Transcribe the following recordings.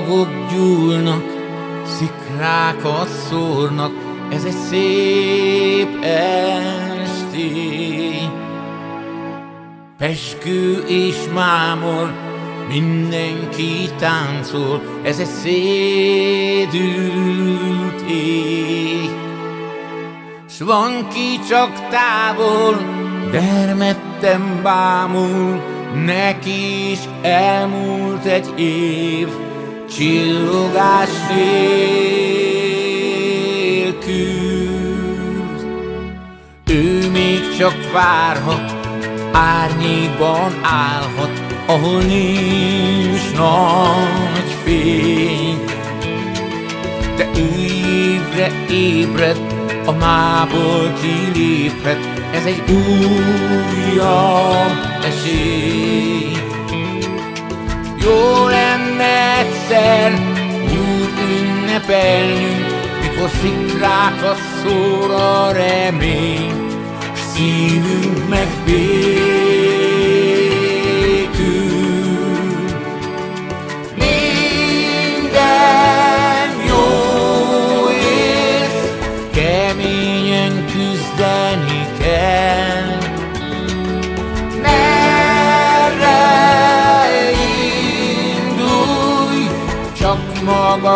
Csillagok gyúlnak, szikrákat szórnak, ez egy szép esté. Peskő és mámor, mindenki táncol, ez egy szédült ég. S van ki csak távol, dermedten bámul, neki is elmúlt egy év, csillogás nélkül. Ő még csak várhat, árnyékban állhat, ahol nincs nagy fény. De ő évre ébred, a mából kiléphet, ez egy újabb esély. Jó lenne egyszer úgy ünnepelnünk, mikor szikrákat szór a remény, szívünk megbél.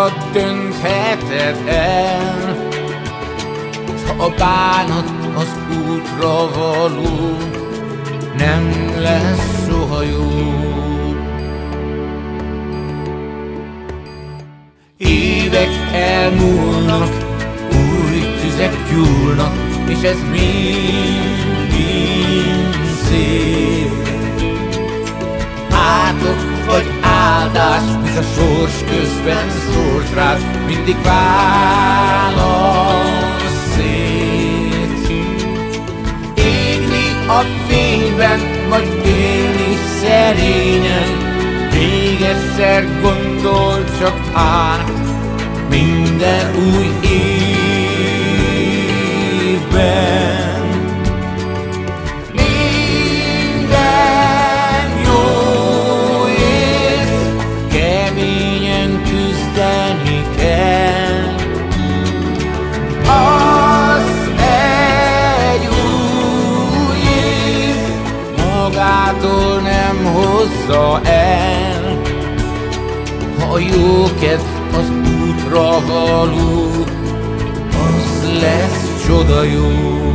Magad döntheted el. S ha a bánat az útra való Nem lesz soha jó. Évek elmúlnak, új tüzek gyúlnak És ez mind, mind szép. Átok hisz a sors közben szólt rád, mindig válasz szét. Égni a fényben, vagy élni szerényen, még egyszer gondol csak át, minden új évben. El. Ha jó kedv az útra való, az lesz csoda jó.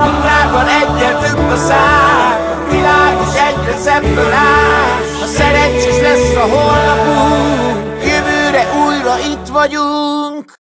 Nadrágban egyre több a szár. A világ is egyre szebből áll. Ha szerencsés lesz a holnapunk Jövőre újra itt vagyunk.